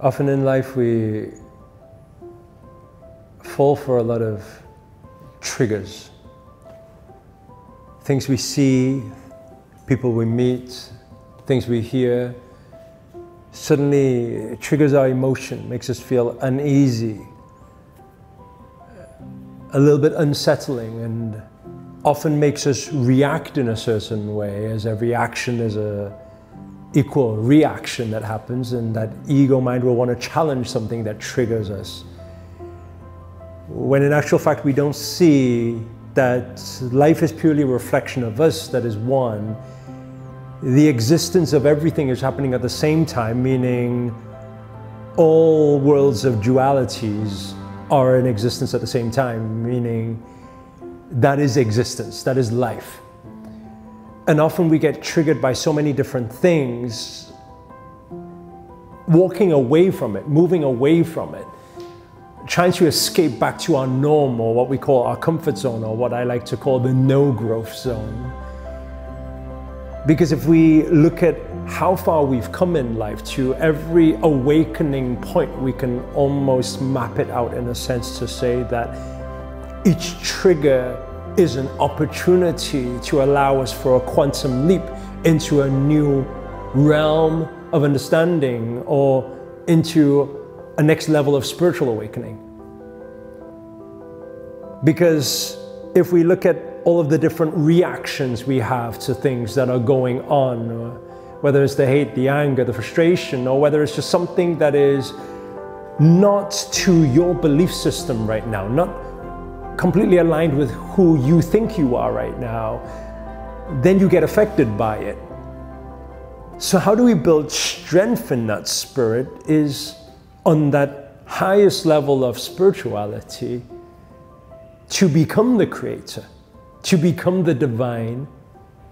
Often in life, we fall for a lot of triggers. Things we see, people we meet, things we hear. Suddenly triggers our emotion, makes us feel uneasy, a little bit unsettling, and often makes us react in a certain way, as every action is a equal reaction that happens, and that ego mind will want to challenge something that triggers us. When in actual fact, we don't see that life is purely a reflection of us, that is one. The existence of everything is happening at the same time, meaning all worlds of dualities are in existence at the same time, meaning that is existence, that is life. And often we get triggered by so many different things, walking away from it, moving away from it, trying to escape back to our norm or what we call our comfort zone or what I like to call the no growth zone. Because if we look at how far we've come in life to every awakening point, we can almost map it out in a sense to say that each trigger is an opportunity to allow us for a quantum leap into a new realm of understanding or into a next level of spiritual awakening. Because if we look at all of the different reactions we have to things that are going on, uh, whether it's the hate, the anger, the frustration, or whether it's just something that is not to your belief system right now, not completely aligned with who you think you are right now, then you get affected by it. So, how do we build strength in that spirit? Is on that highest level of spirituality to become the creator, to become the divine.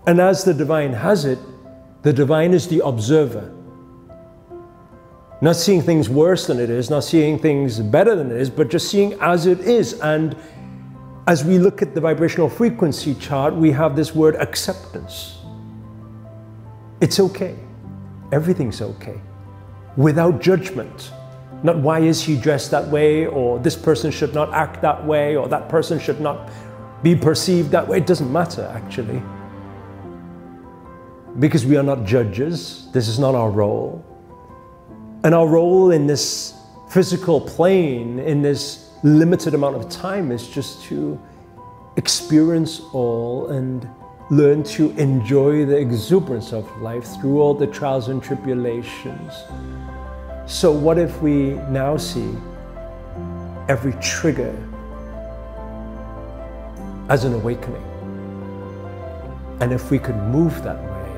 And as the divine has it, the divine is the observer. Not seeing things worse than it is, not seeing things better than it is, but just seeing as it is. And as we look at the vibrational frequency chart, we have this word acceptance. It's okay. Everything's okay. Without judgment. Not why is he dressed that way, or this person should not act that way, or that person should not be perceived that way. It doesn't matter, actually. Because we are not judges. This is not our role. And our role in this physical plane, in this limited amount of time is just to experience all and learn to enjoy the exuberance of life through all the trials and tribulations. So, what if we now see every trigger as an awakening? And if we could move that way,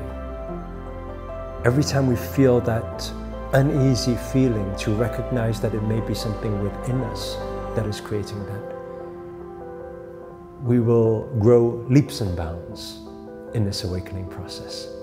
every time we feel that uneasy feeling, to recognize that it may be something within us that is creating that. We will grow leaps and bounds in this awakening process.